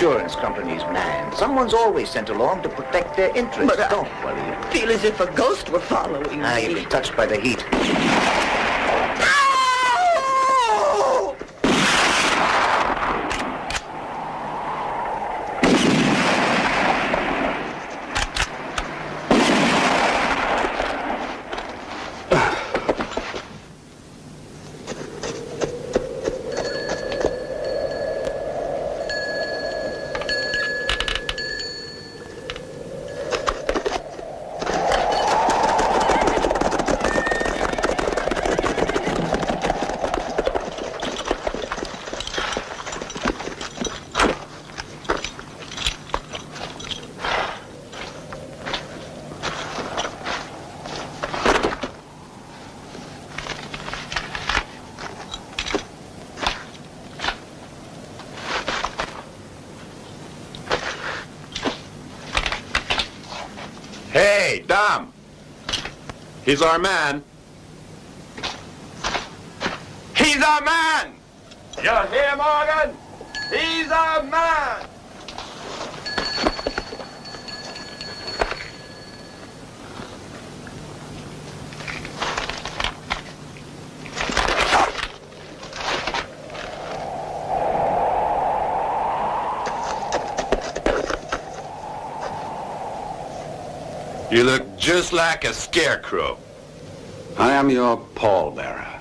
probably just the insurance company's man. Someone's always sent along to protect their interests. But I- Don't worry. Feel as if a ghost were following Ah, you've me. been touched by the heat. He's our man. He's our man! You hear, Morgan? He's our man! You look just like a scarecrow. I am your pallbearer.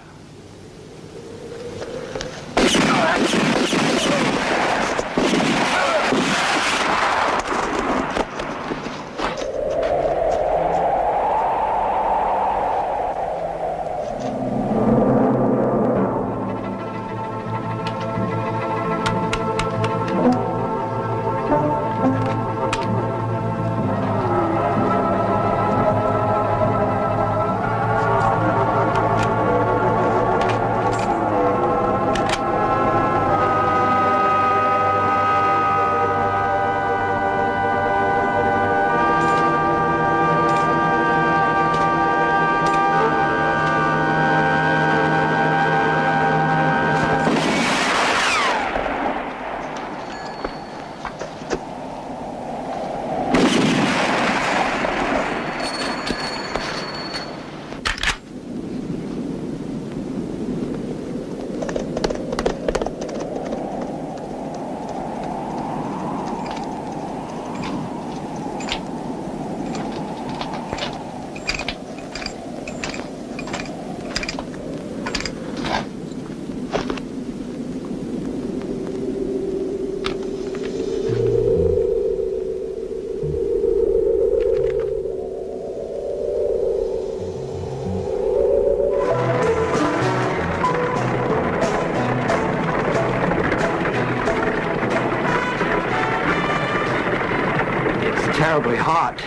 Terribly hot.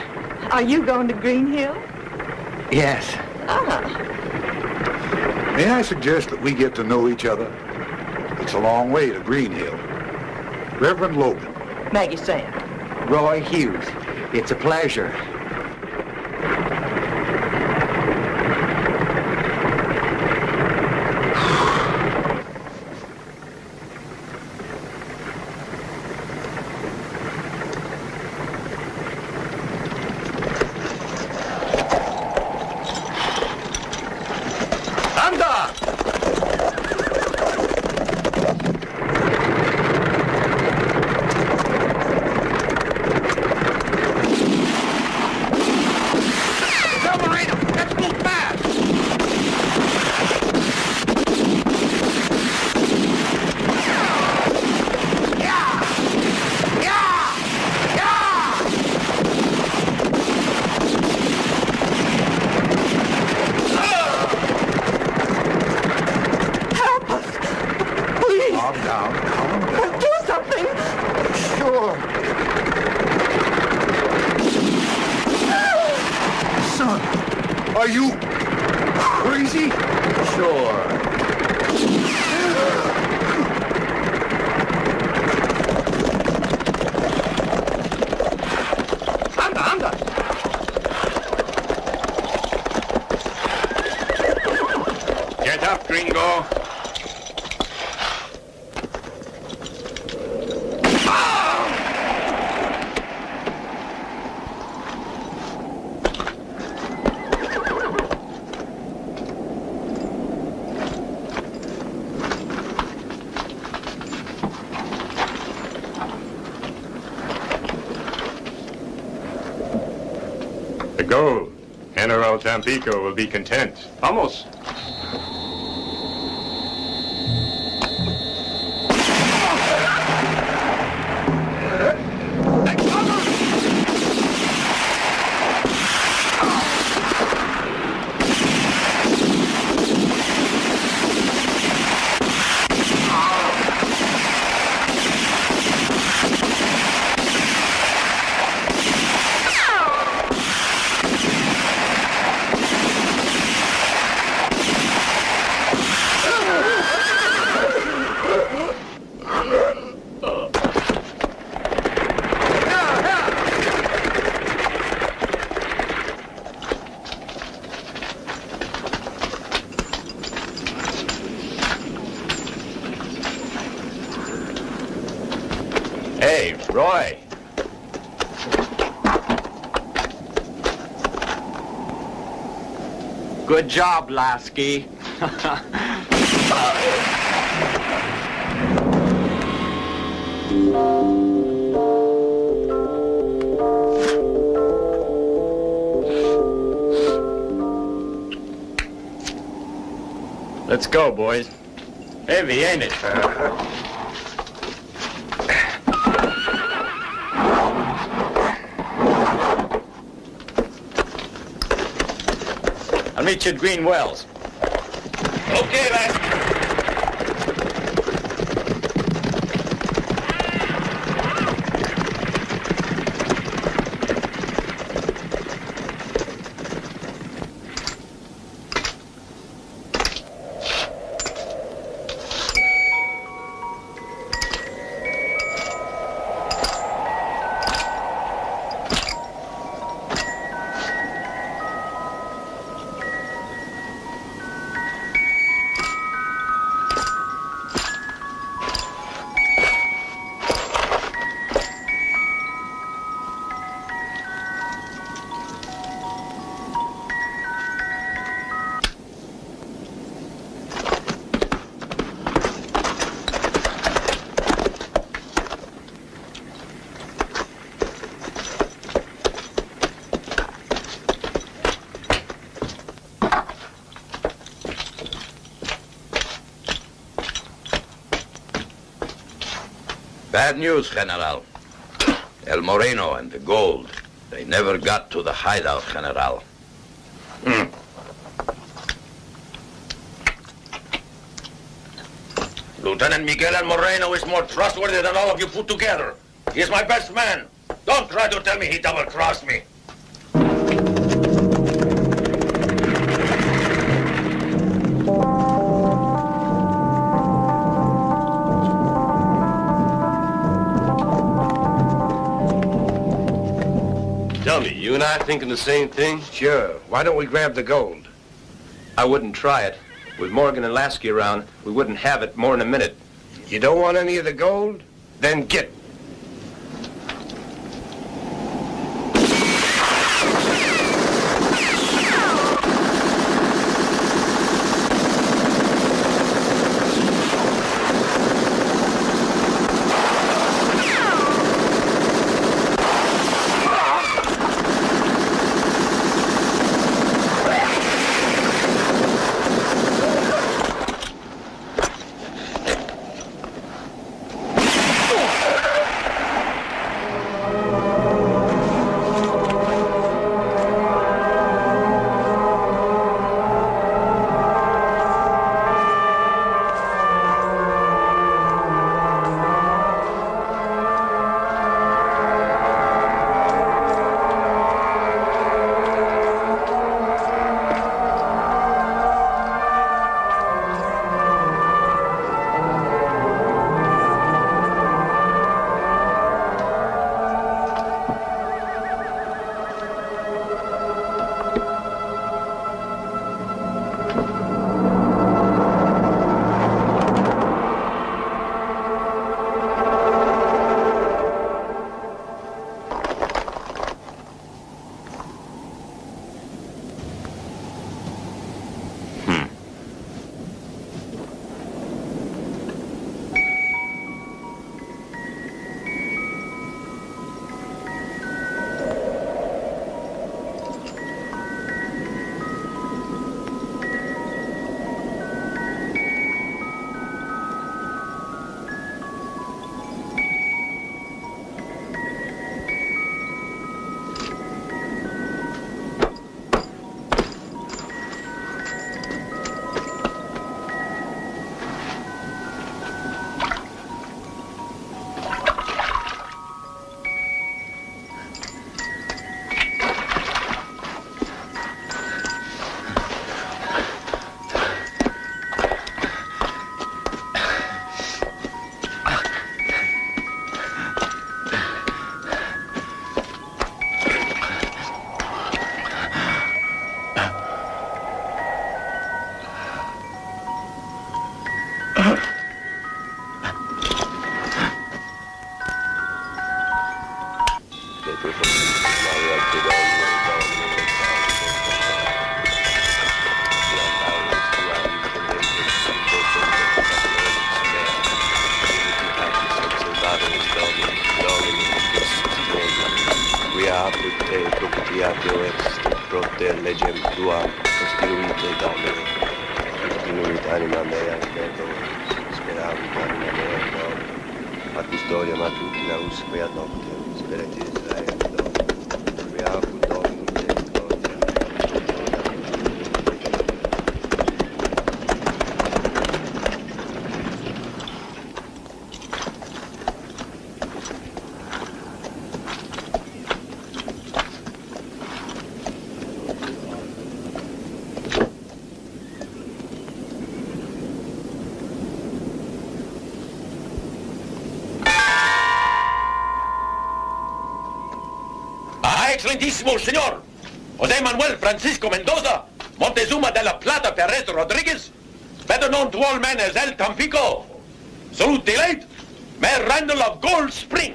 Are you going to Green Hill? Yes. Ah, May I suggest that we get to know each other? It's a long way to Green Hill. Reverend Logan. Maggie Sand. Roy Hughes. It's a pleasure. Tampico will be content. Vamos. Hey, Roy. Good job, Lasky. Let's go, boys. Heavy, ain't it? meet you at Green Wells. Okay, lad. News, General. El Moreno and the gold. They never got to the hideout, General. Hmm. Lieutenant Miguel El Moreno is more trustworthy than all of you put together. He's my best man. Don't try to tell me he double-crossed me. Me, you and I thinking the same thing? Sure. Why don't we grab the gold? I wouldn't try it. With Morgan and Lasky around, we wouldn't have it more in a minute. You don't want any of the gold? Then get. Nocte, speret Israel Domine, uh, excelentísimo señor, José Manuel Francisco Mendoza, Montezuma de la Plata Perez Rodriguez, better known to all men as El Tampico. Salute delayed, Mayor Randall of Gold Spring.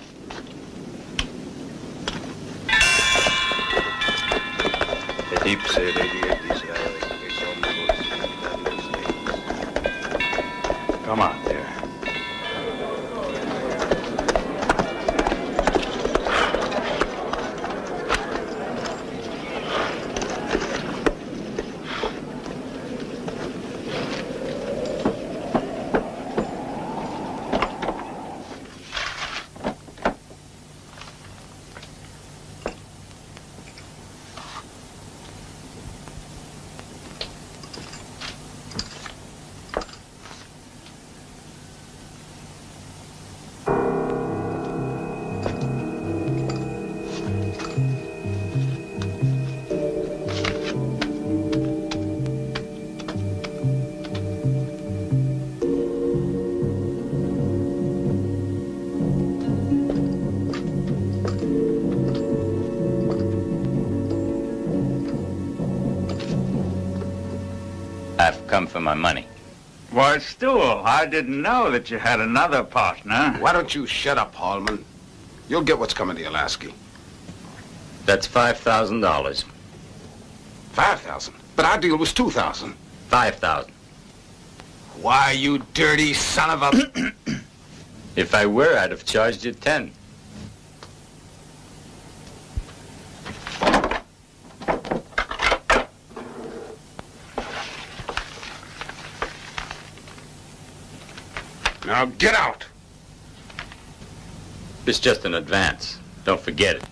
Come for my money. Why, Stewell, I didn't know that you had another partner. Why don't you shut up, Hallman? You'll get what's coming to you, Lasky. That's $5,000. Five thousand. But our deal was two thousand. 5000 Why, you dirty son of a... If I were, I'd have charged you 10 now get out. It's just an advance. Don't forget it.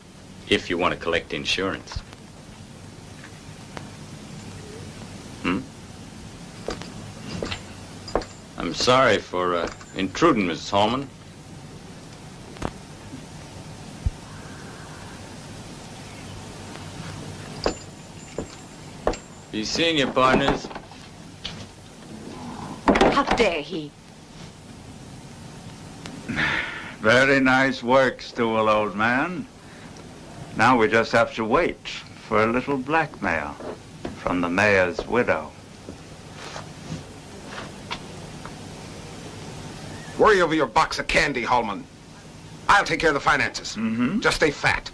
If you want to collect insurance. Hmm? I'm sorry for uh, intruding, Mrs. Holman. You seen your partners? How dare he? Very nice work, Stewell, old man. Now we just have to wait for a little blackmail from the mayor's widow. Worry over your box of candy, Holman. I'll take care of the finances. Mm-hmm. Just stay fat.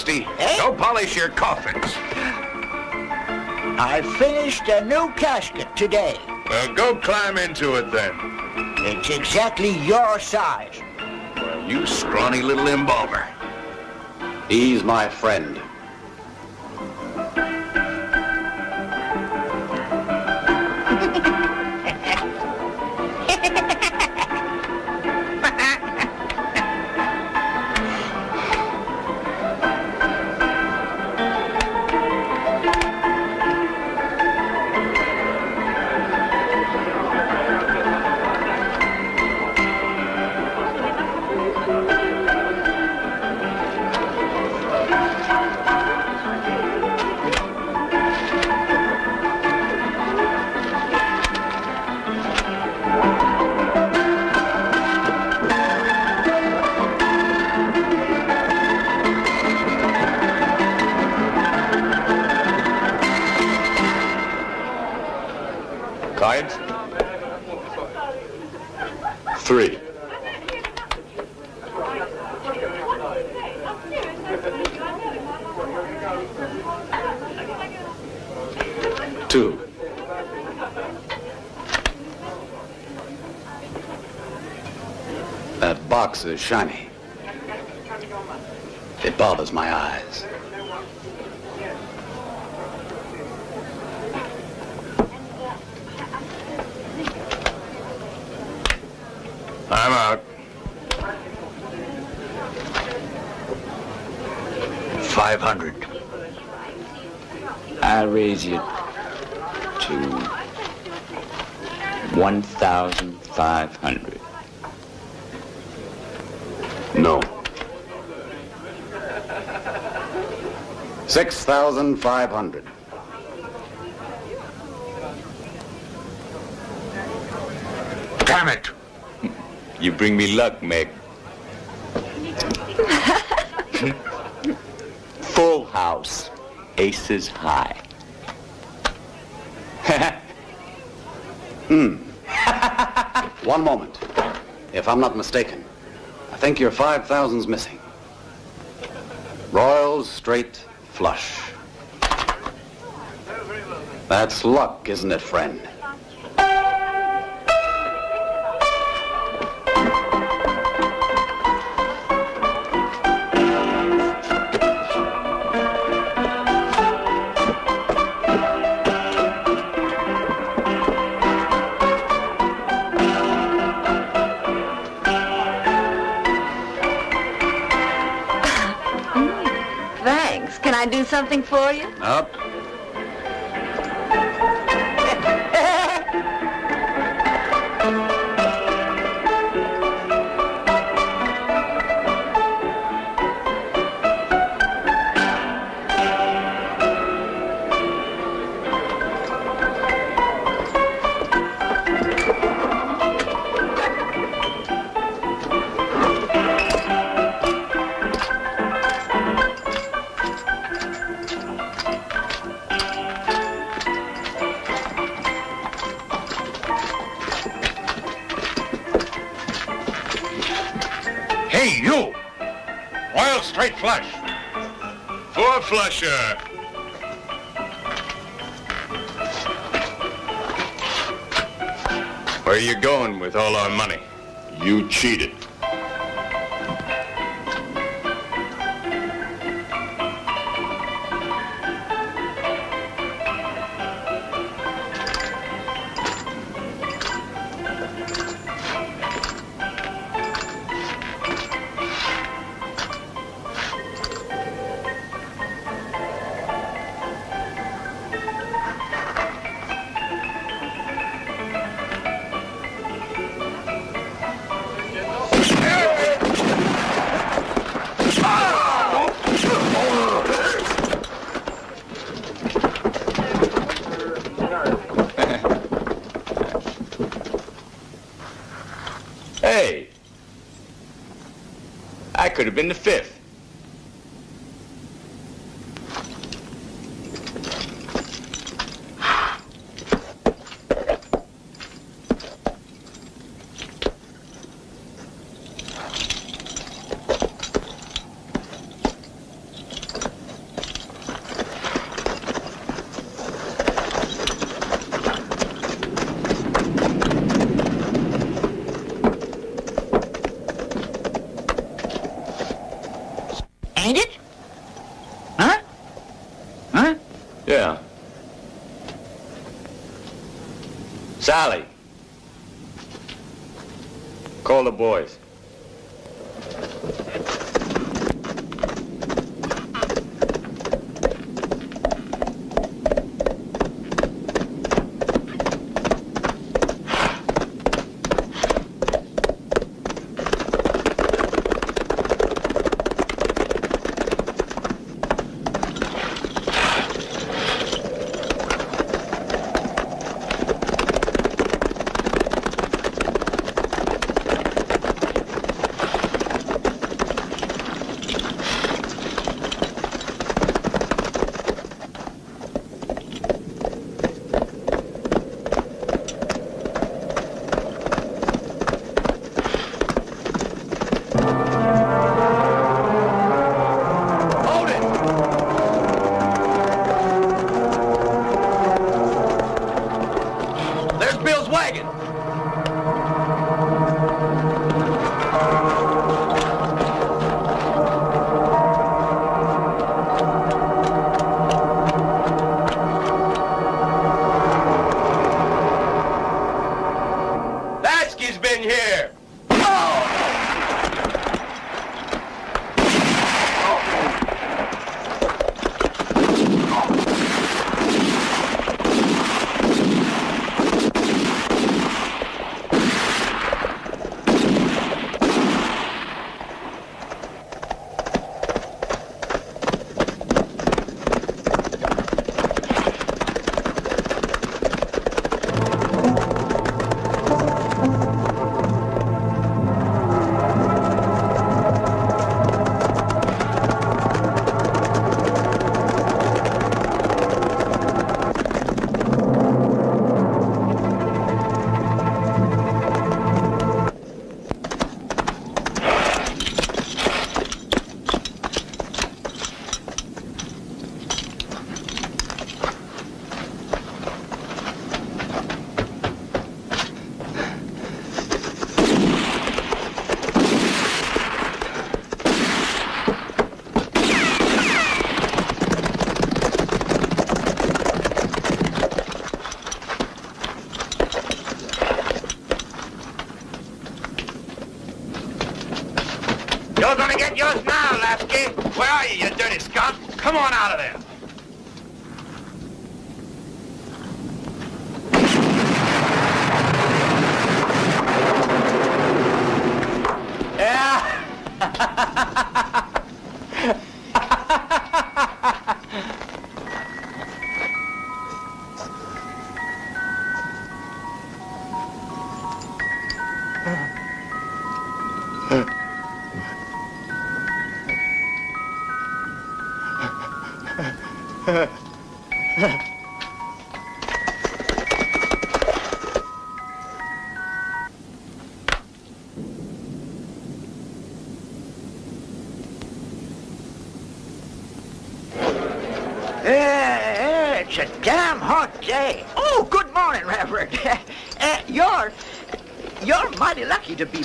Dusty. Eh? Go polish your coffins. I finished a new casket today. Well, go climb into it then. It's exactly your size. Well, you scrawny little embalmer. He's my friend. Box is shiny. It bothers my eyes. 6,500. Damn it! You bring me luck, Meg. Full house. Aces high. mm. One moment. If I'm not mistaken, I think your 5,000's missing. Royals straight flush. That's luck, isn't it, friend? Something for you? Up. Flush. Four flusher. Where are you going with all our money? You cheated.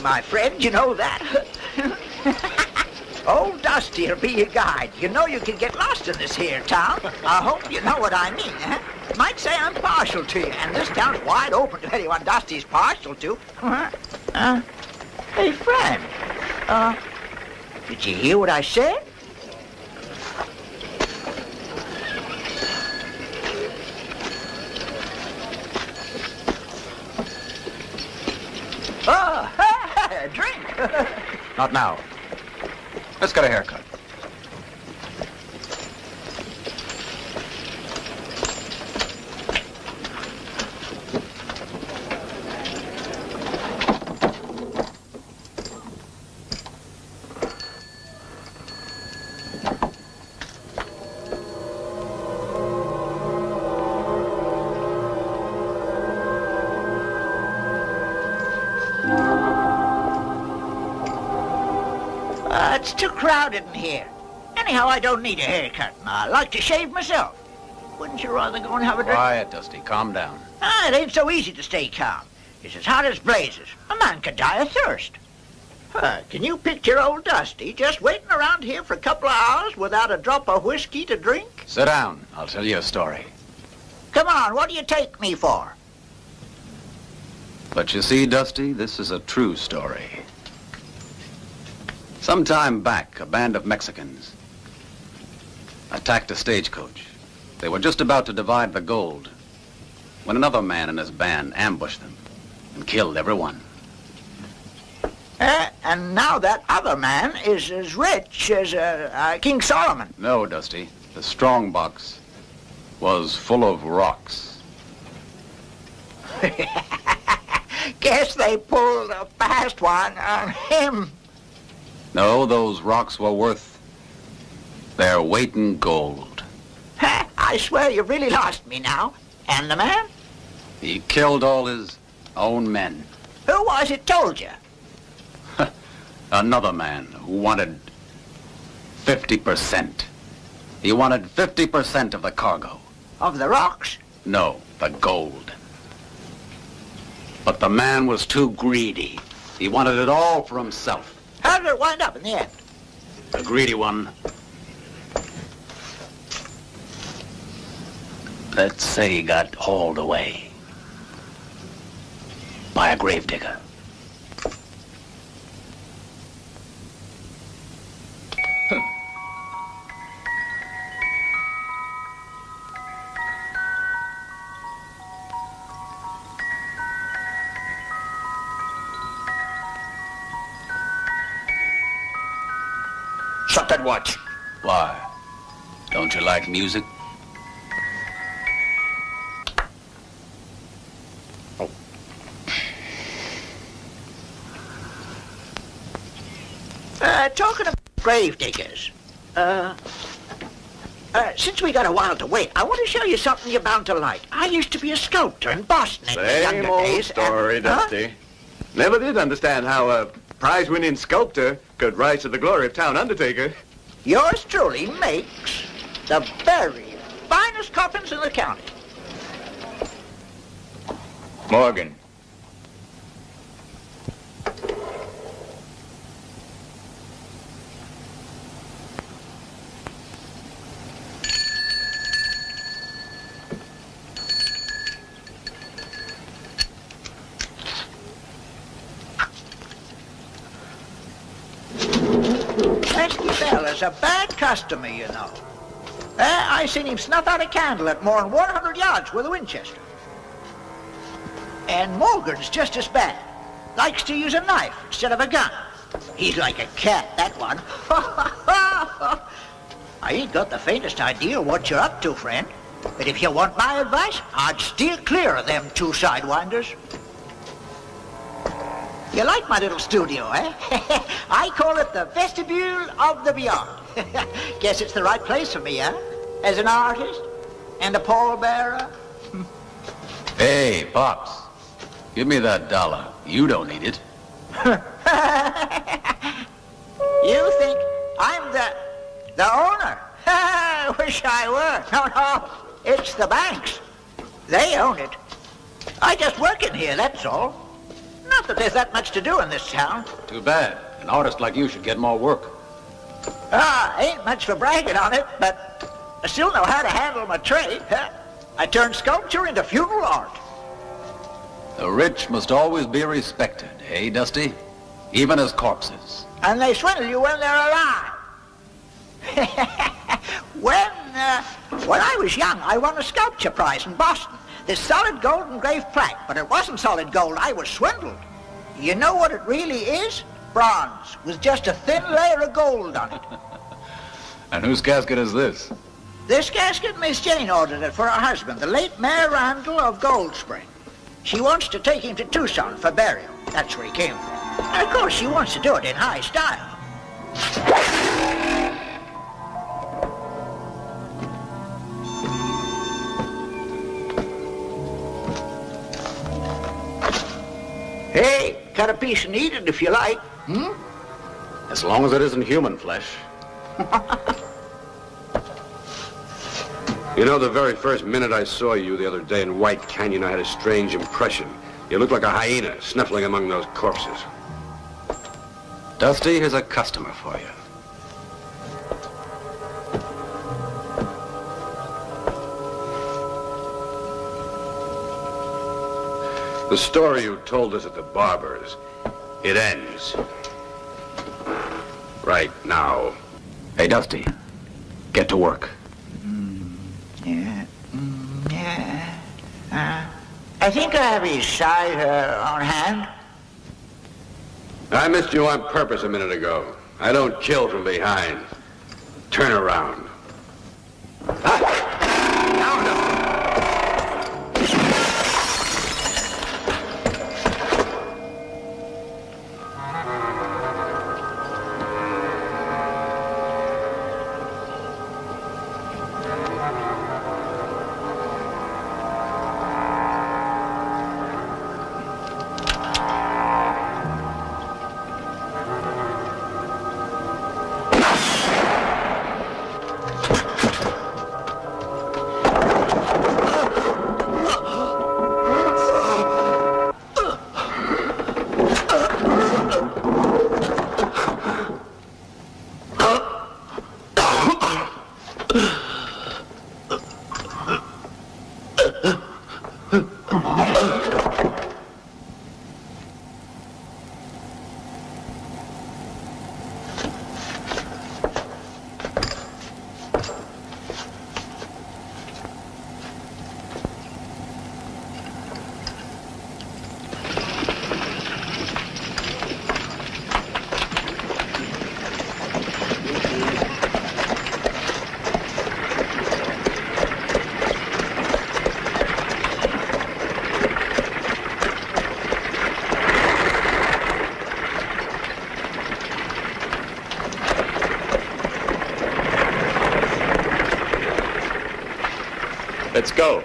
My friend, you know that? Old Dusty'll be your guide. You know you can get lost in this here town. I hope you know what I mean, huh? Might say I'm partial to you, and this town's wide open to anyone Dusty's partial to. Uh, uh, hey, friend. Uh, did you hear what I said? Oh, drink. Not now. Let's get a haircut. Crowded in here. Anyhow, I don't need a haircut. and I like to shave myself. Wouldn't you rather go and have a drink? Quiet, Dusty. Calm down. Ah, it ain't so easy to stay calm. It's as hot as blazes. A man could die of thirst. Uh, can you picture old Dusty just waiting around here for a couple of hours without a drop of whiskey to drink? Sit down. I'll tell you a story. Come on, what do you take me for? But you see, Dusty, this is a true story. Some time back, a band of Mexicans attacked a stagecoach. They were just about to divide the gold when another man and his band ambushed them and killed everyone. Uh, and now that other man is as rich as uh, uh, King Solomon. No, Dusty. The strong box was full of rocks. Guess they pulled a fast one on him. No, those rocks were worth their weight in gold. I swear you've really lost me now. And the man? He killed all his own men. Who was it told you? Another man who wanted 50%. He wanted 50% of the cargo. Of the rocks? No, the gold. But the man was too greedy. He wanted it all for himself. How did it wind up in the end? The greedy one. Let's say he got hauled away by a gravedigger. Shut that watch. Why? Don't you like music? Uh, talking of grave diggers, uh, uh, since we got a while to wait, I want to show you something you're bound to like. I used to be a sculptor in Boston in the Same younger old days. story, and, Huh? Dusty. Never did understand how a prize-winning sculptor could rise to the glory of town undertaker. Yours truly makes the very finest coffins in the county. Morgan. Lasky fella's a bad customer, you know. Uh, I seen him snuff out a candle at more than 100 yards with a Winchester. And Morgan's just as bad. Likes to use a knife instead of a gun. He's like a cat, that one. I ain't got the faintest idea what you're up to, friend. But if you want my advice, I'd steer clear of them two sidewinders. You like my little studio, eh? I call it the vestibule of the beyond. Guess it's the right place for me, huh? As an artist and a pallbearer. Hey, Pops. Give me that dollar. You don't need it. You think I'm the the owner? I wish I were. No, no. It's the banks. They own it. I just work in here, that's all. Not that there's that much to do in this town. Too bad. An artist like you should get more work. Ah, ain't much for bragging on it, but I still know how to handle my trade. Huh? I turned sculpture into funeral art. The rich must always be respected, eh, Dusty? Even as corpses. And they swindle you when they're alive. when, uh, when I was young, I won a sculpture prize in Boston. This solid gold engraved plaque, but it wasn't solid gold. I was swindled. You know what it really is? Bronze, with just a thin layer of gold on it. And whose casket is this? This casket, Miss Jane ordered it for her husband, the late Mayor Randall of Gold Spring. She wants to take him to Tucson for burial. That's where he came from. And Of course, she wants to do it in high style. Hey, cut a piece and eat it if you like. Hmm? As long as it isn't human flesh. You know, the very first minute I saw you the other day in White Canyon, I had a strange impression. You looked like a hyena snuffling among those corpses. Dusty, here's a customer for you. The story you told us at the barber's, it ends. Right now. Hey, Dusty, get to work. Yeah. Mm, yeah. Uh, I think I have his size uh, on hand. I missed you on purpose a minute ago. I don't kill from behind. Turn around. Go.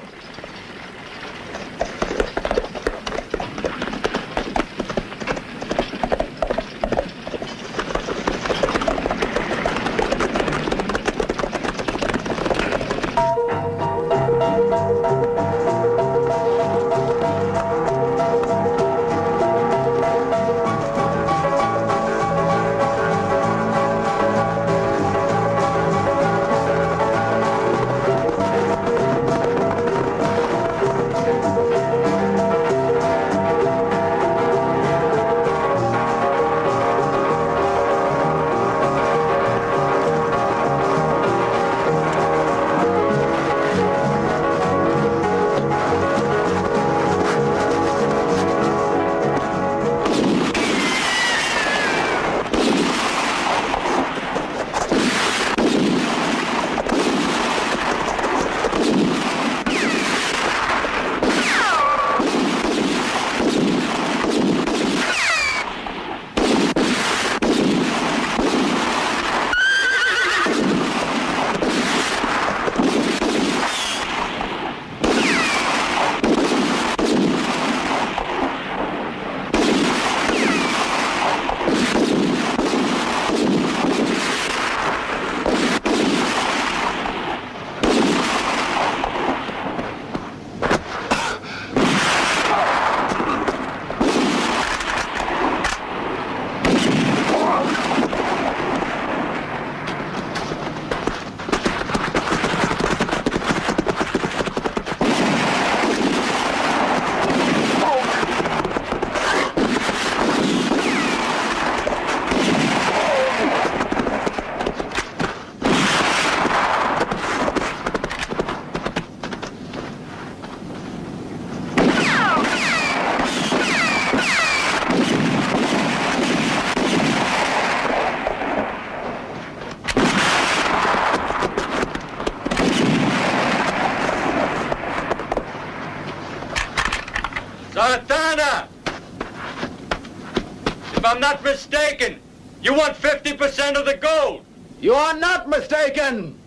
50% of the gold. You are not mistaken.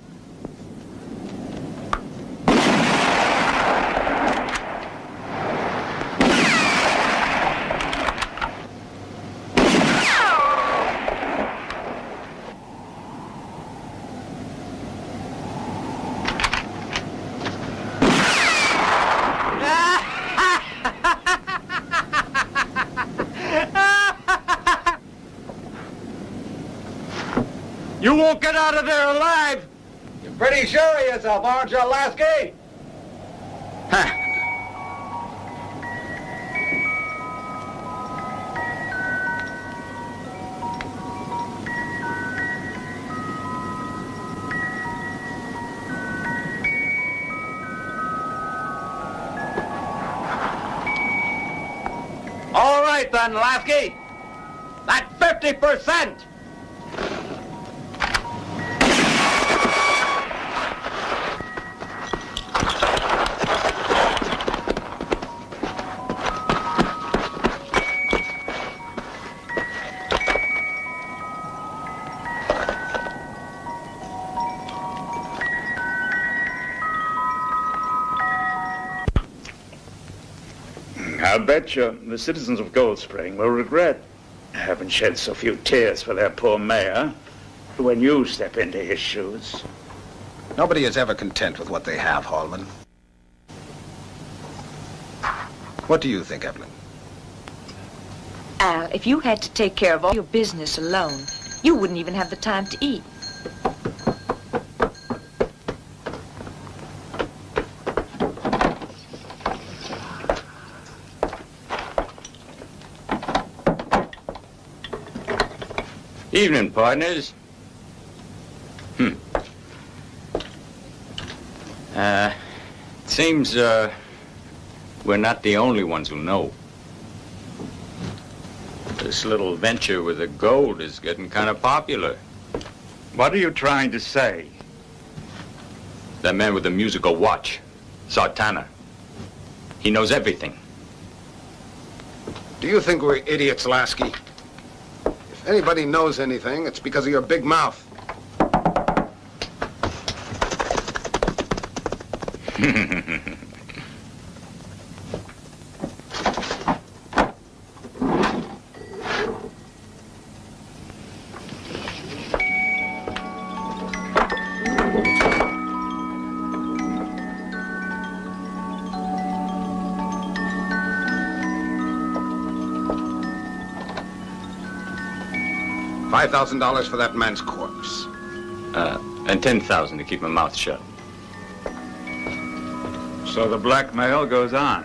Yourself, aren't you, Lasky? Huh. All right then, Lasky. That 50%. Bet you the citizens of Gold Spring will regret having shed so few tears for their poor mayor when you step into his shoes. Nobody is ever content with what they have, Hallman. What do you think, Evelyn? Al, if you had to take care of all your business alone, you wouldn't even have the time to eat. Evening, partners. Hmm. Uh, it seems, uh, we're not the only ones who know. This little venture with the gold is getting kind of popular. What are you trying to say? That man with the musical watch, Sartana. He knows everything. Do you think we're idiots, Lasky? Anybody knows anything, it's because of your big mouth. Five thousand dollars for that man's corpse. Uh, and 10,000 to keep my mouth shut. So the blackmail goes on.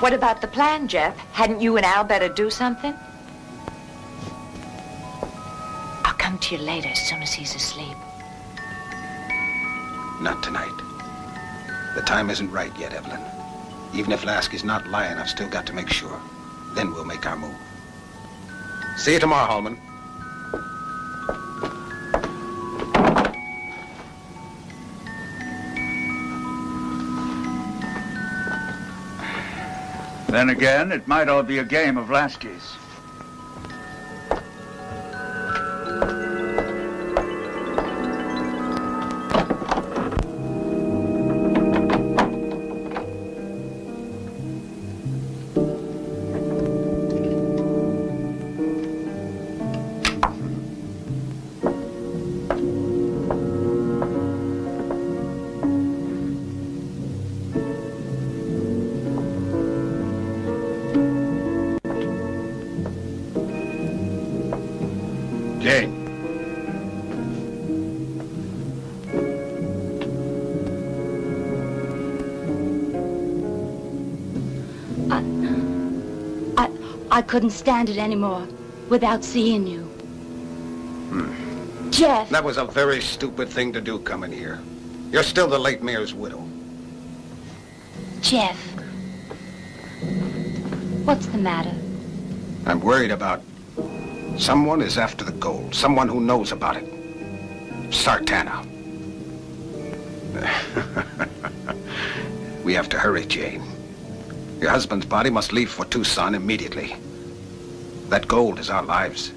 What about the plan, Jeff? Hadn't you and Al better do something? I'll come to you later as soon as he's asleep. Not tonight. The time isn't right yet, Evelyn. Even if Lasky's not lying, I've still got to make sure. Then we'll make our move. See you tomorrow, Holman. Then again, it might all be a game of Lasky's. I, couldn't stand it anymore without seeing you. Hmm. Jeff, That was a very stupid thing to do coming here. You're still the late mayor's widow. Jeff. What's the matter? I'm worried about someone is after the gold. Someone who knows about it. Sartana. we have to hurry, Jane. Your husband's body must leave for Tucson immediately. That gold is our lives.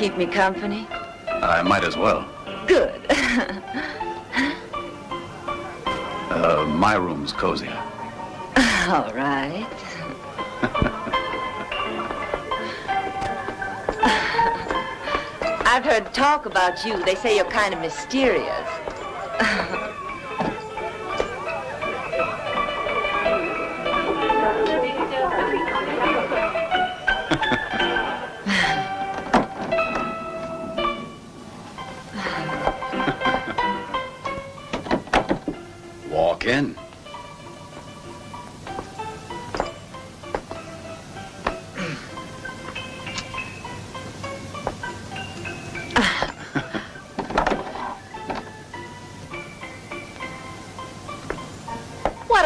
Keep me company? I might as well. Good. Uh, my room's cozier. All right. I've heard talk about you. They say you're kind of mysterious.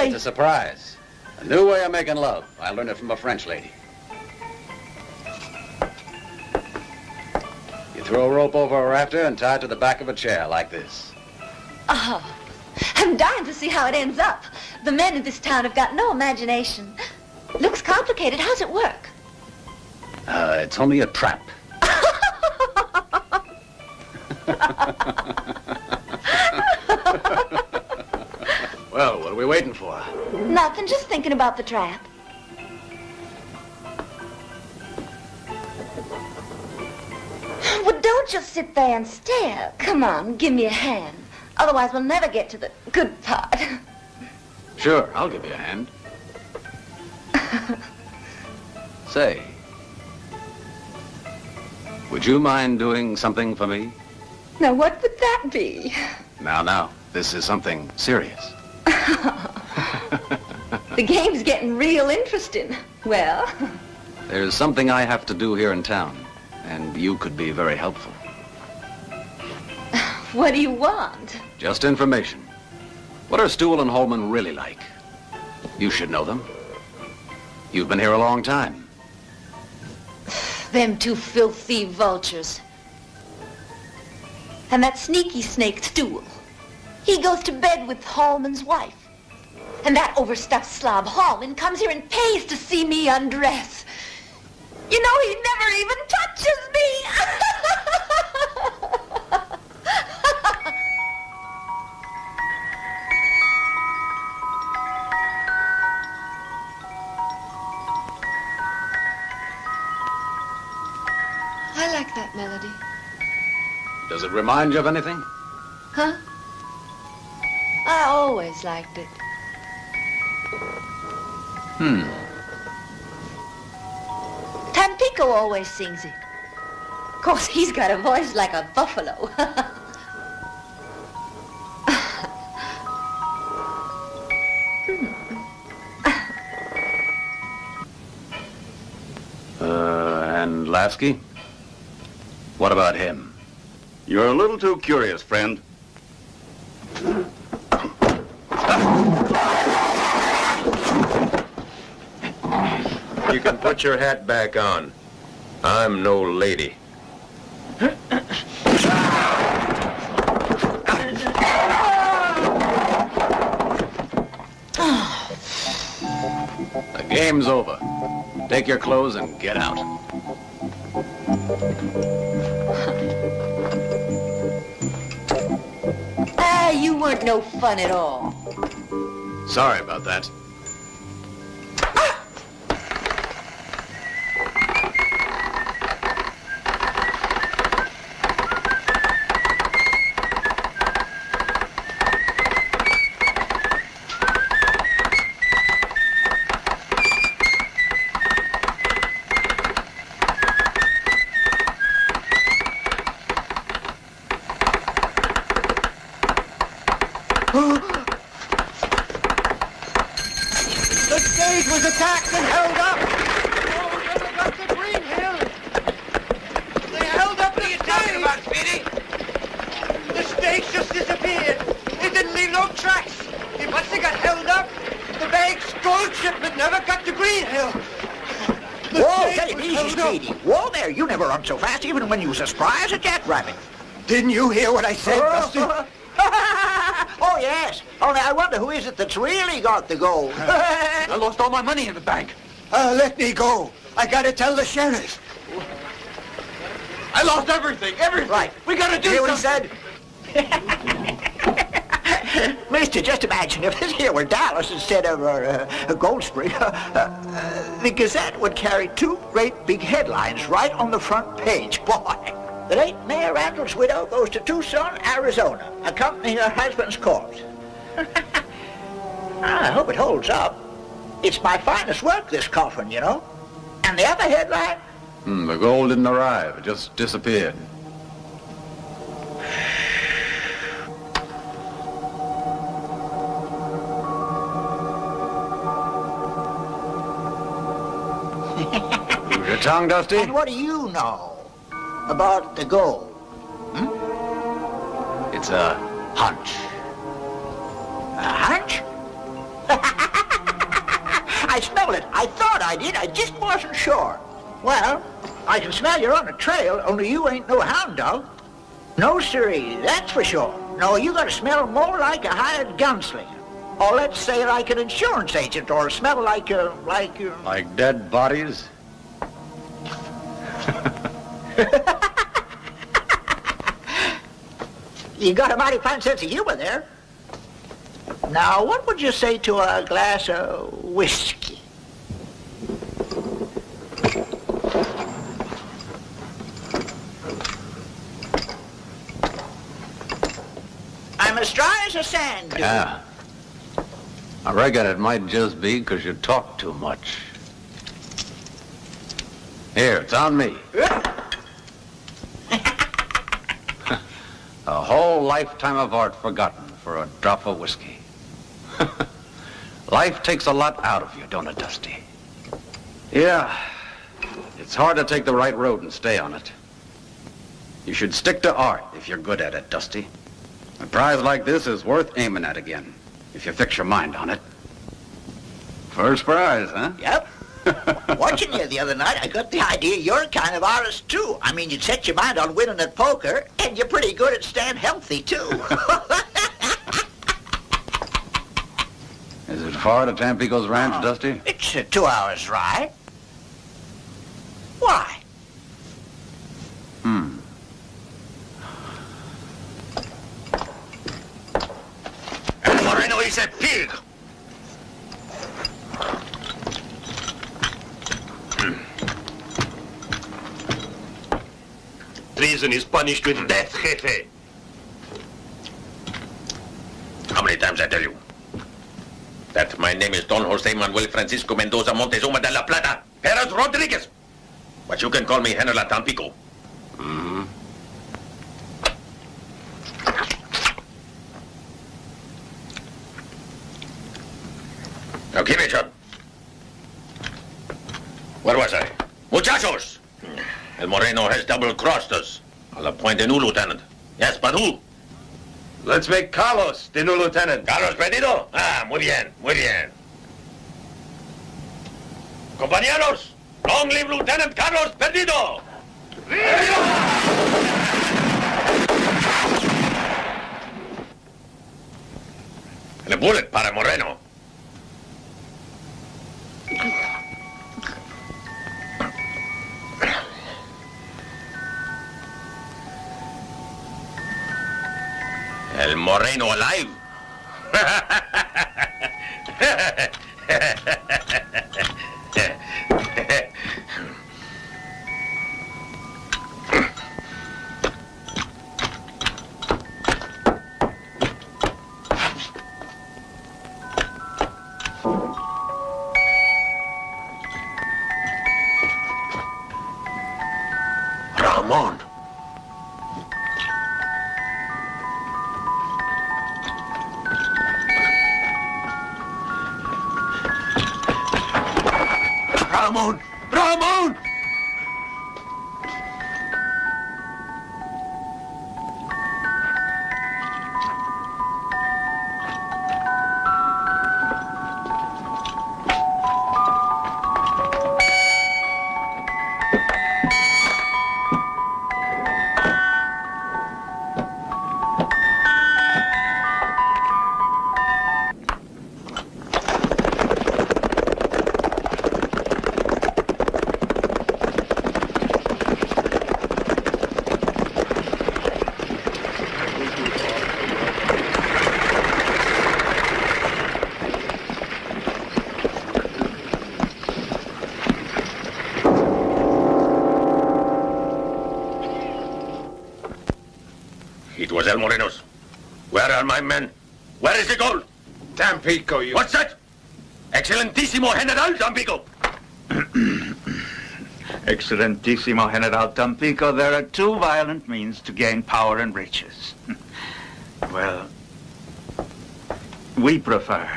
Are It's a surprise. A new way of making love. I learned it from a French lady. You throw a rope over a rafter and tie it to the back of a chair like this. Oh, I'm dying to see how it ends up. The men in this town have got no imagination. Looks complicated. How's it work? Uh, it's only a trap. well, what are we waiting for? Nothing, just thinking about the trap. Well, don't just sit there and stare. Come on, give me a hand. Otherwise, we'll never get to the good part. Sure, I'll give you a hand. Say, would you mind doing something for me? Now, what would that be? Now, now, this is something serious. The game's getting real interesting. Well, There's something I have to do here in town, and you could be very helpful. what do you want? Just information. What are Stewell and Holman really like? You should know them. You've been here a long time. Them two filthy vultures. And that sneaky snake Stool. He goes to bed with Hallman's wife. And that overstuffed slob Hallman comes here and pays to see me undress. You know, he never even touches me. I like that melody. Does it remind you of anything? Huh? I always liked it. Hmm. Tampico always sings it. Of course, he's got a voice like a buffalo. Uh, and Lasky? What about him? You're a little too curious, friend. You can put your hat back on. I'm no lady. The game's over. Take your clothes and get out. Ah, you weren't no fun at all. Sorry about that. Fast, even when you was as spry as a jackrabbit. Didn't you hear what I said, Dusty? oh, yes. Only I wonder who is it that's really got the gold. I lost all my money in the bank. Uh, let me go. I gotta tell the sheriff. I lost everything, everything. Right. We gotta do Hear what he said? Mister, just imagine if this here were Dallas instead of uh, uh, Gold Spring. Uh, uh, the Gazette would carry two great big headlines right on the front page. Boy, late Mayor Randall's widow goes to Tucson, Arizona, accompanying her husband's corpse. I hope it holds up. It's my finest work, this coffin, you know. And the other headline? Hmm, the gold didn't arrive. It just disappeared. Use your tongue, Dusty. And what do you know about the gold? Hmm? It's a hunch. A hunch? I smell it. I thought I did. I just wasn't sure. Well, I can smell you're on a trail, only you ain't no hound dog. No, siree, that's for sure. No, you gotta smell more like a hired gunslinger. Or let's say like an insurance agent, or smell like a, like a... Like dead bodies? You got a mighty fine sense of humor there. Now, what would you say to a glass of whiskey? I'm as dry as a sand dune. Yeah. I reckon it might just be because you talk too much. Here, it's on me. A whole lifetime of art forgotten for a drop of whiskey. Life takes a lot out of you, don't it, Dusty? Yeah. It's hard to take the right road and stay on it. You should stick to art if you're good at it, Dusty. A prize like this is worth aiming at again, if you fix your mind on it. First prize, huh? Yep. Watching you the other night, I got the idea you're a kind of artist, too. I mean, you'd set your mind on winning at poker, and you're pretty good at staying healthy, too. Is it far to Tampico's ranch, oh, Dusty? it's a two hours' ride. Why? Hmm. El Moreno is a pig. Is punished with death, Jefe. How many times I tell you? That my name is Don Jose Manuel Francisco Mendoza Montezuma de la Plata, Perez Rodriguez. But you can call me General Tampico. Mm-hmm. Now keep it shut. Where was I? Muchachos! El Moreno has double-crossed us. I'll appoint a new lieutenant. Yes, but who? Let's make Carlos the new lieutenant. Carlos Perdido? Ah, muy bien, muy bien. Compañeros, long live Lieutenant Carlos Perdido! And a bullet para Moreno. El Moreno alive. Ramon! Ramon! My men? Where is the gold? Tampico, you... What's that? Excelentissimo General Tampico. Excelentissimo General Tampico, there are two violent means to gain power and riches. well, we prefer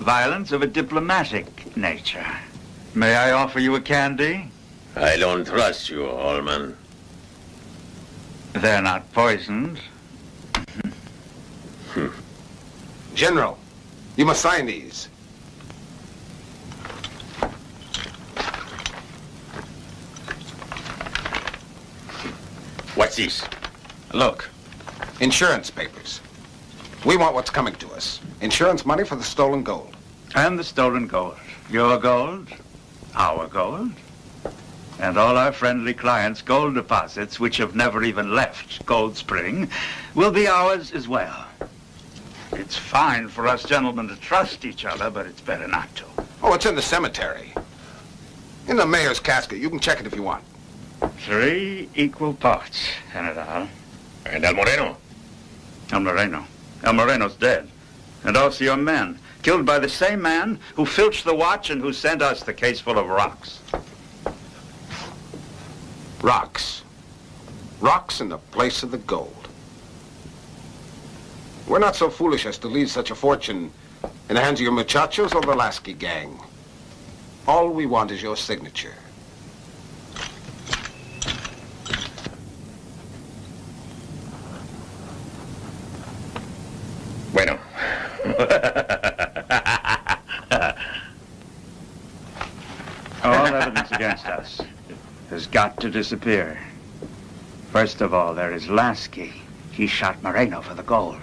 violence of a diplomatic nature. May I offer you a candy? I don't trust you, Holman. They're not poisoned. General, you must sign these. What's this? Look, insurance papers. We want what's coming to us. Insurance money for the stolen gold. And the stolen gold. Your gold, our gold, and all our friendly clients' gold deposits, which have never even left Gold Spring, will be ours as well. It's fine for us gentlemen to trust each other, but it's better not to. Oh, it's in the cemetery. In the mayor's casket. You can check it if you want. Three equal parts, General. And El Moreno? El Moreno. El Moreno's dead. And also your men, killed by the same man who filched the watch and who sent us the case full of rocks. Rocks. Rocks in the place of the gold. We're not so foolish as to leave such a fortune in the hands of your muchachos or the Lasky gang. All we want is your signature. Bueno. All evidence against us has got to disappear. First of all, there is Lasky. He shot Moreno for the gold.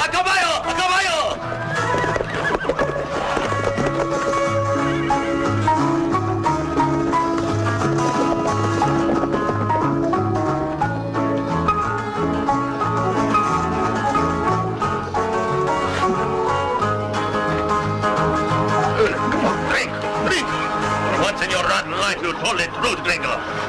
¡A caballo! What's in your rotten life, you totally truth Gringo.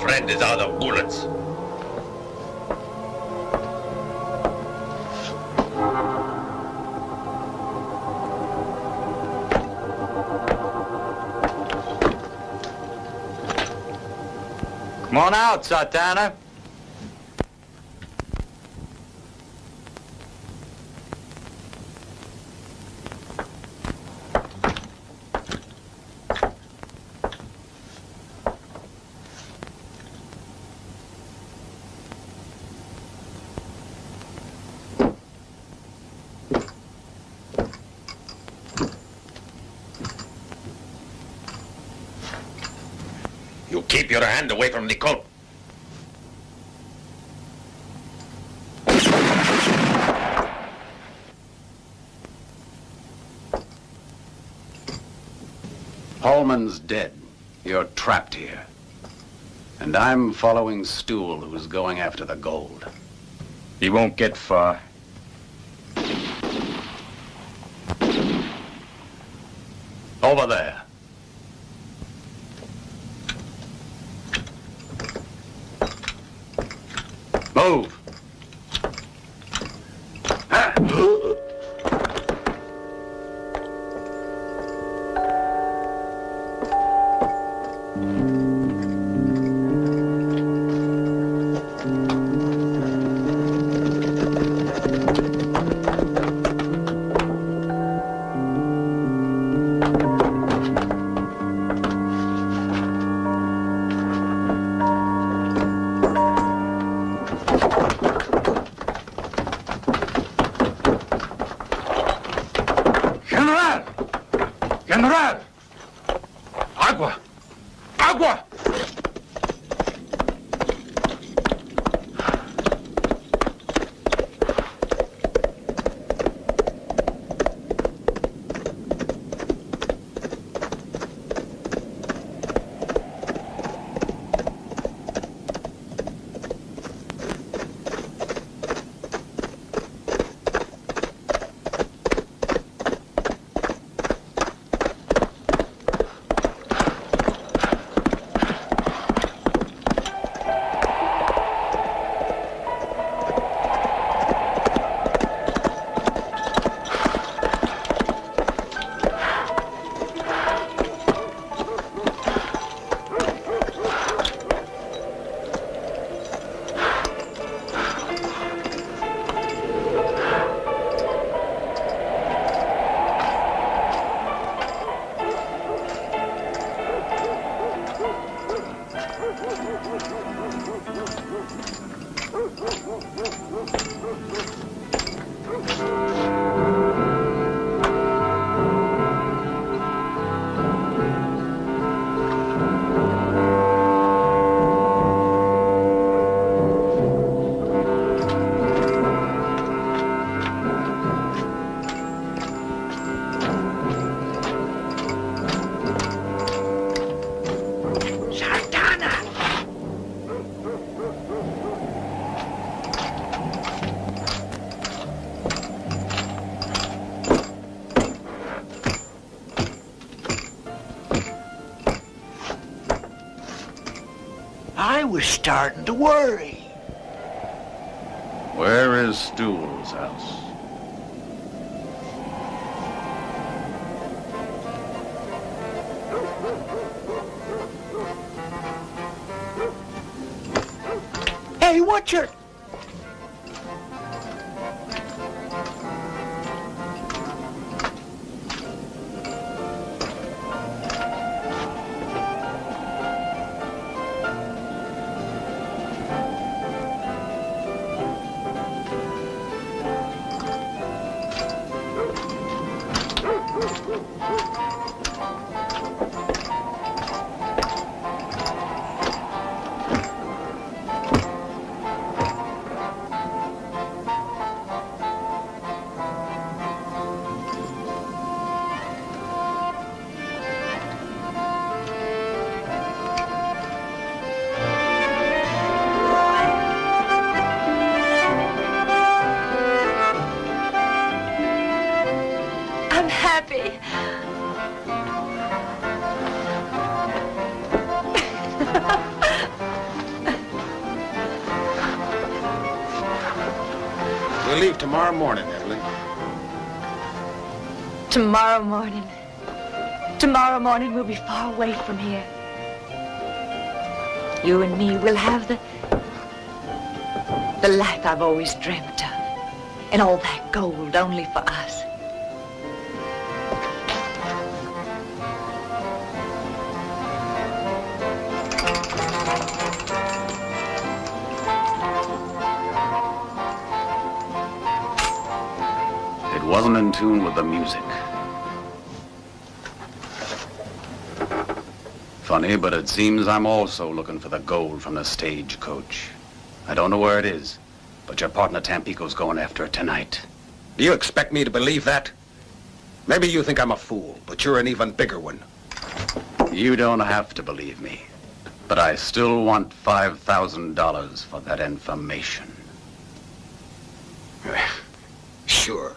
Friend is out of bullets. Come on out, Sartana. You keep your hand away from the colt. Holman's dead. You're trapped here. And I'm following Stool, who's going after the gold. He won't get far. Starting to worry. Where is Stool's house? Morning we'll be far away from here. You and me will have the... the life I've always dreamt of. And all that gold only for us. It wasn't in tune with the music. Funny, but it seems I'm also looking for the gold from the stagecoach. I don't know where it is, but your partner Tampico's going after it tonight. Do you expect me to believe that? Maybe you think I'm a fool, but you're an even bigger one. You don't have to believe me, but I still want $5,000 for that information. Sure.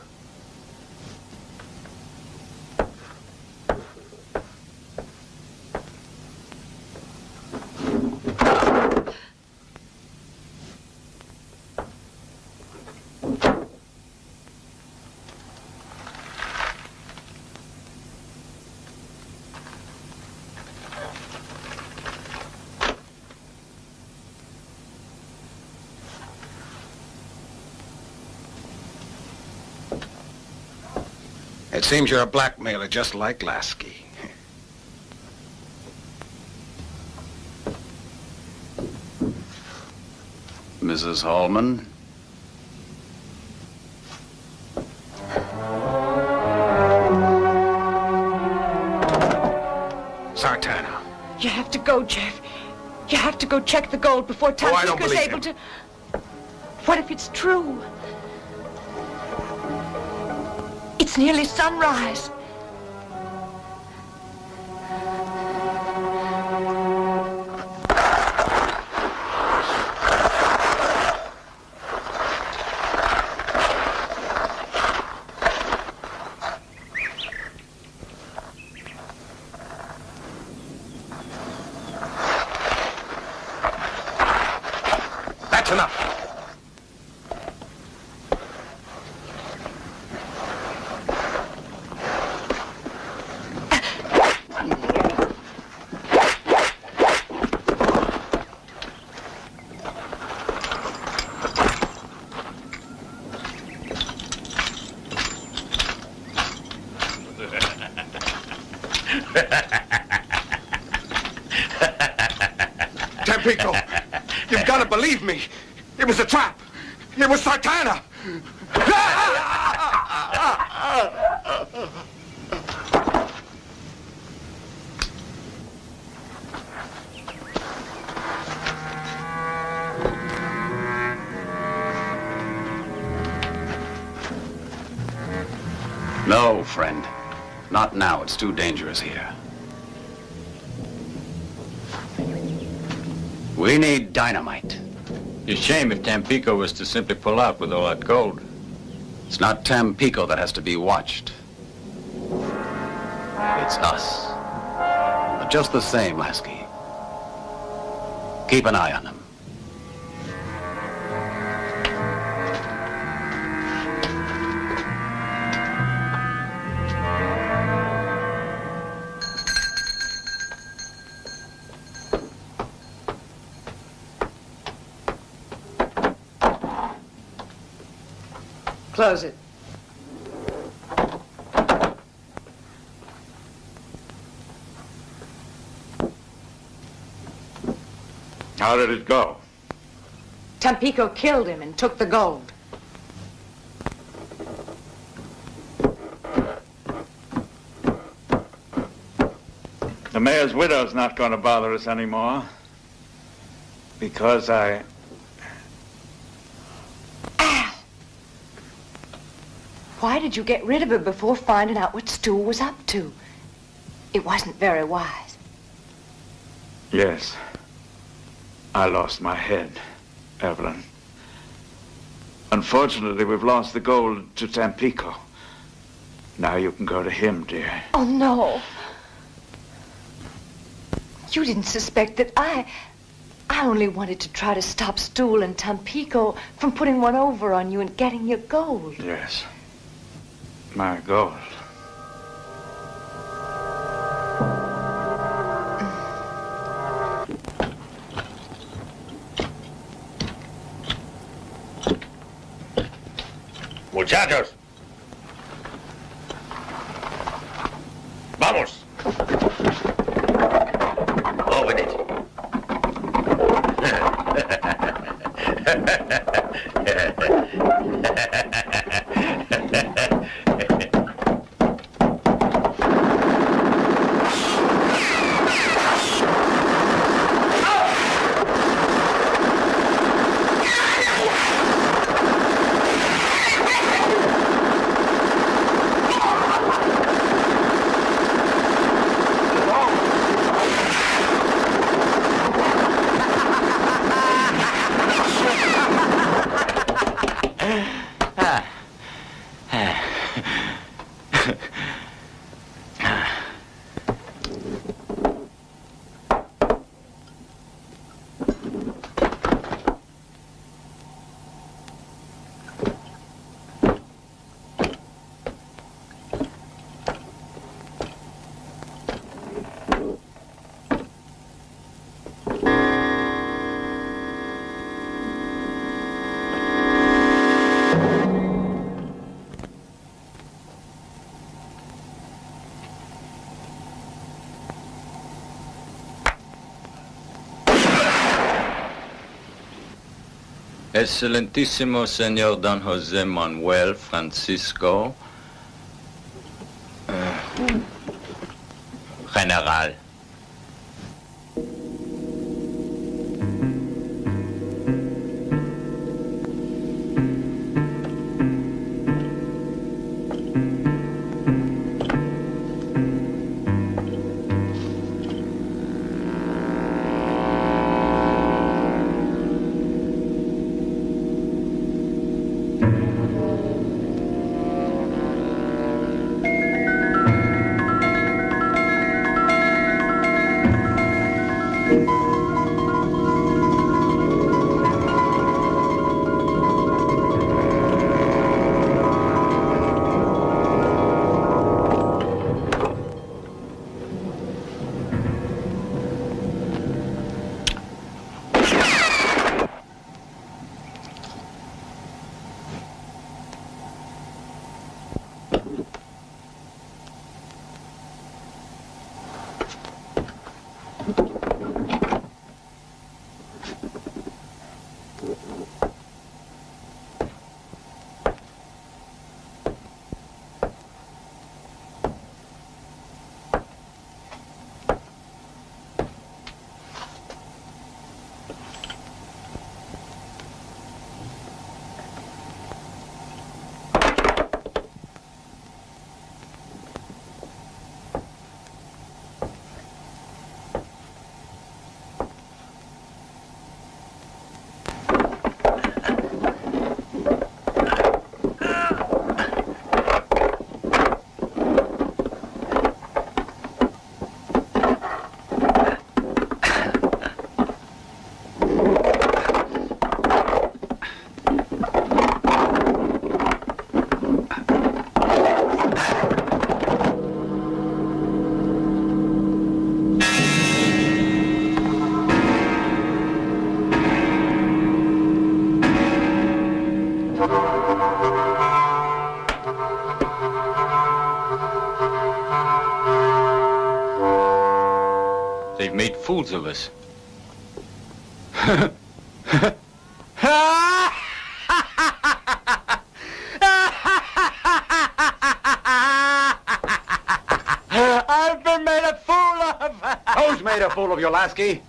Seems you're a blackmailer just like Lasky. Mrs. Hallman? Sartana. You have to go, Jeff. You have to go check the gold before Oh, I don't Tampico's believe able him. to... What if it's true? It's nearly sunrise. Dynamite. It's a shame if Tampico was to simply pull out with all that gold. It's not Tampico that has to be watched. It's us. But just the same, Lasky. Keep an eye on him. Close it. How did it go? Tampico killed him and took the gold. The mayor's widow's not going to bother us anymore. Because I... Why did you get rid of her before finding out what Stu was up to? It wasn't very wise. Yes. I lost my head, Evelyn. Unfortunately, we've lost the gold to Tampico. Now you can go to him, dear. Oh, no. You didn't suspect that I... I I only wanted to try to stop Stool and Tampico from putting one over on you and getting your gold. Yes. My gold. Muchachos. Excelentísimo señor Don José Manuel Francisco, fools of us. I've been made a fool of. Who's made a fool of you, Lasky?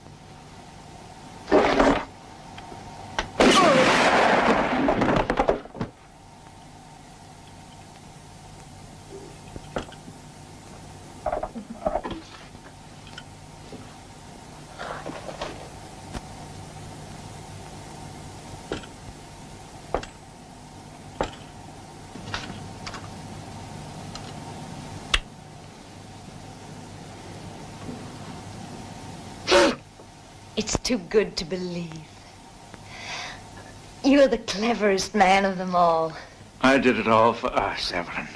Too good to believe. You're the cleverest man of them all. I did it all for us, Evelyn.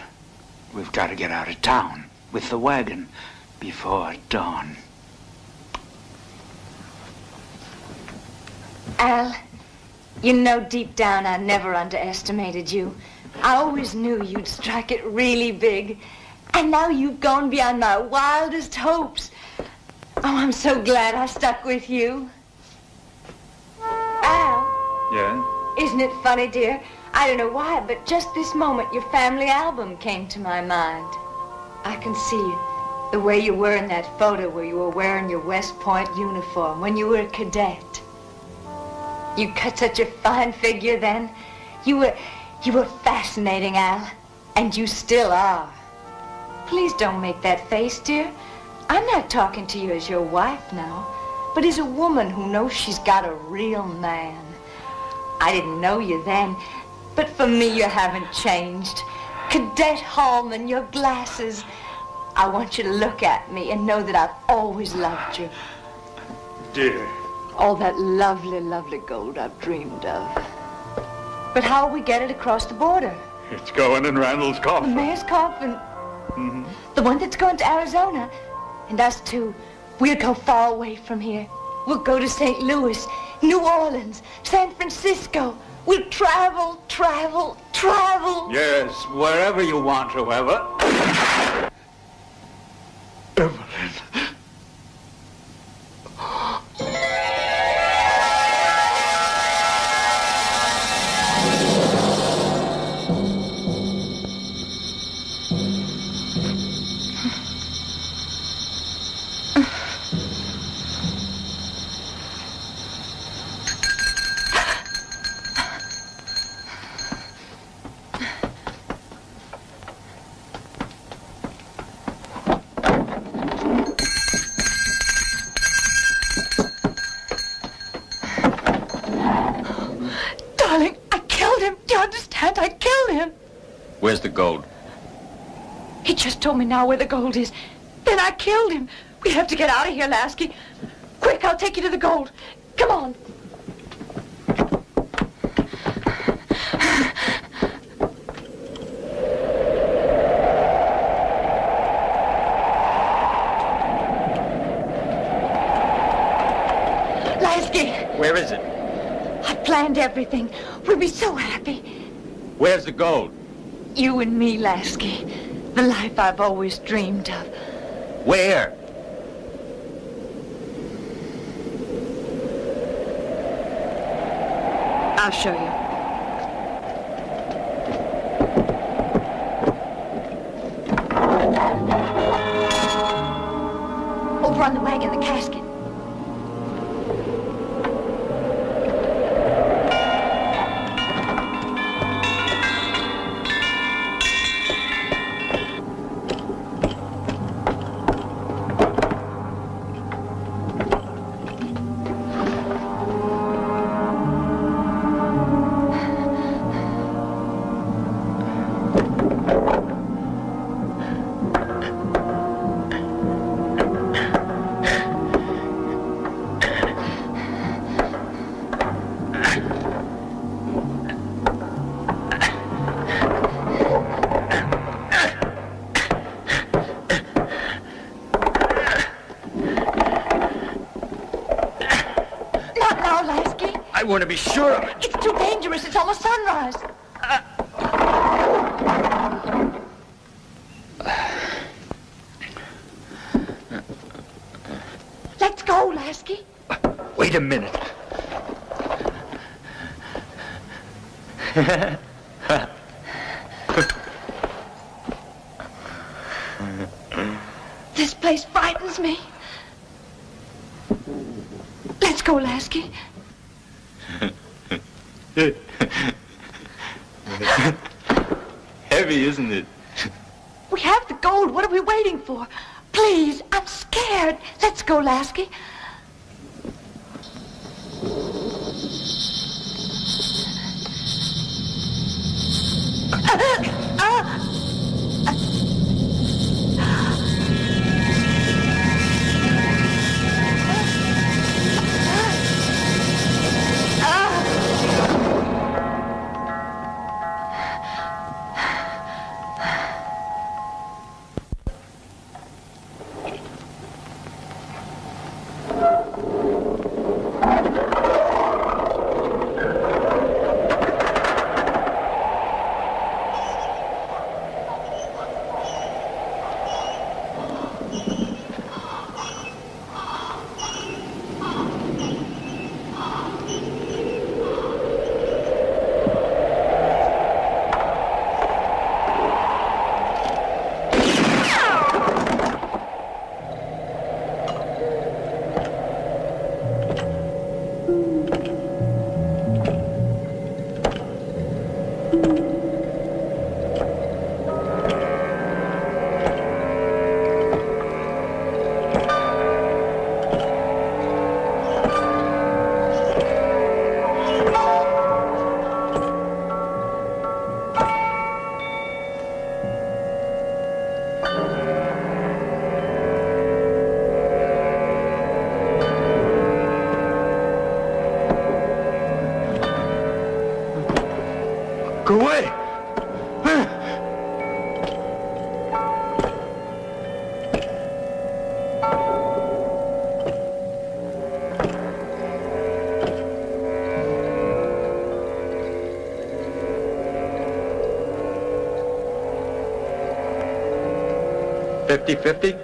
We've got to get out of town with the wagon before dawn. Al, you know deep down I never underestimated you. I always knew you'd strike it really big. And now you've gone beyond my wildest hopes. Oh, I'm so glad I stuck with you. Isn't it funny, dear? I don't know why, but just this moment your family album came to my mind. I can see. The way you were in that photo where you were wearing your West Point uniform when you were a cadet. You cut such a fine figure then. You were, you were fascinating, Al. And you still are. Please don't make that face, dear. I'm not talking to you as your wife now, but as a woman who knows she's got a real man. I didn't know you then, but for me you haven't changed. Cadet Hallman, your glasses. I want you to look at me and know that I've always loved you. Dear. All that lovely, lovely gold I've dreamed of. But how'll we get it across the border? It's going in Randall's coffin. The mayor's coffin, Mhm. the one that's going to Arizona. And us too. We'll go far away from here. We'll go to St. Louis, New Orleans, San Francisco. We'll travel, travel, travel. Yes, wherever you want, however. Evelyn. Understand? I killed him. Where's the gold? He just told me now where the gold is. Then I killed him. We have to get out of here, Lasky. Quick, I'll take you to the gold. Come on. Lasky, Where is it? I planned everything. We'll be so happy. Where's the gold? You and me, Lasky. The life I've always dreamed of. Where? I'll show you. Want to be sure of it. It's too dangerous. It's almost sunrise. 50-50.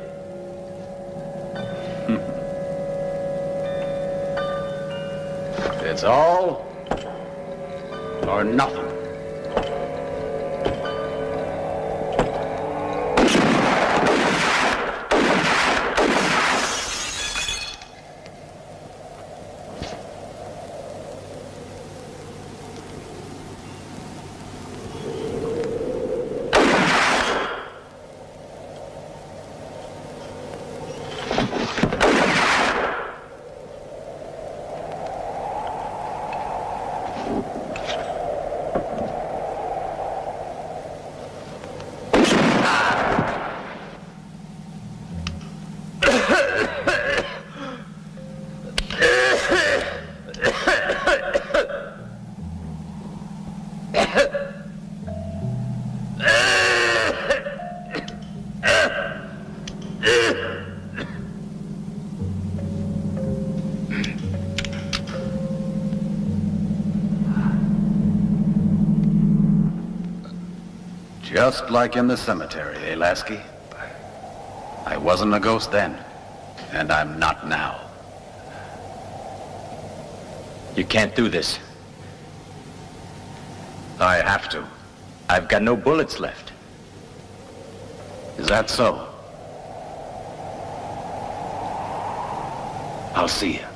Just like in the cemetery, eh, Lasky? I wasn't a ghost then, and I'm not now. You can't do this. I have to. I've got no bullets left. Is that so? I'll see you.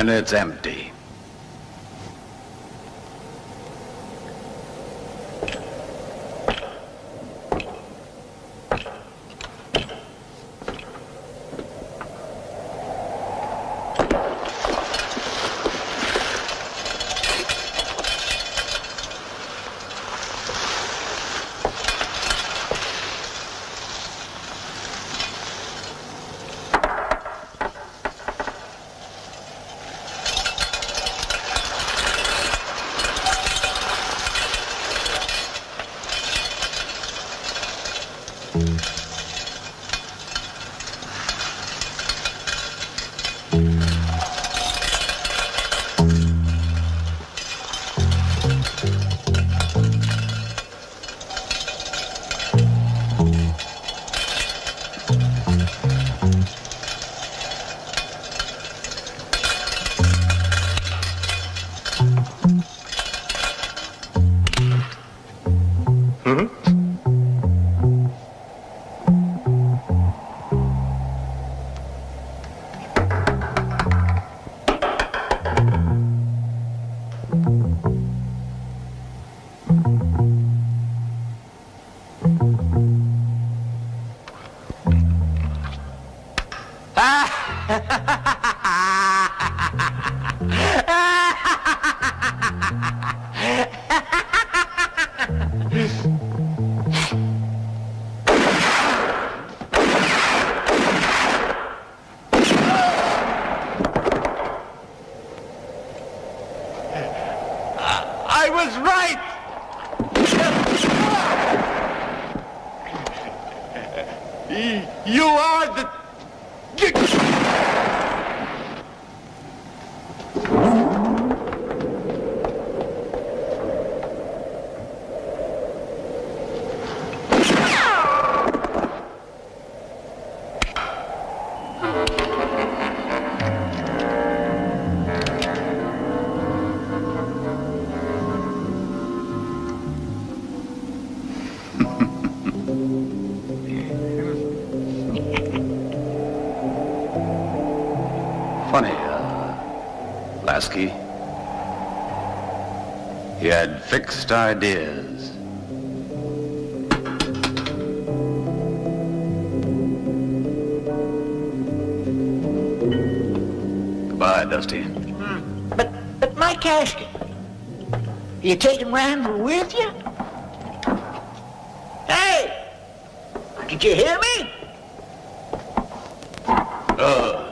When it's empty. Fixed ideas. Goodbye, Dusty. Hmm. But, but my casket. Are you taking Randall with you? Hey! Did you hear me? Uh,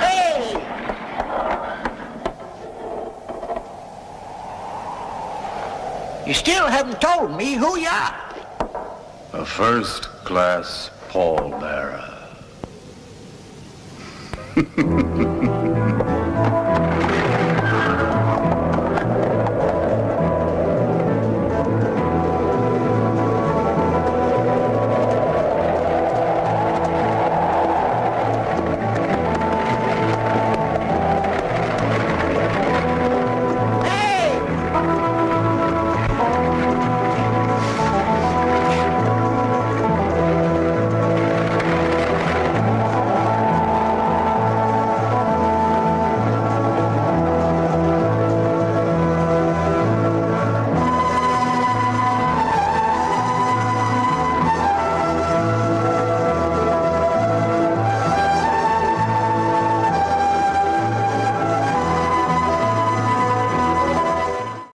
Hey! You still haven't told me who you are. a first-class pallbearer.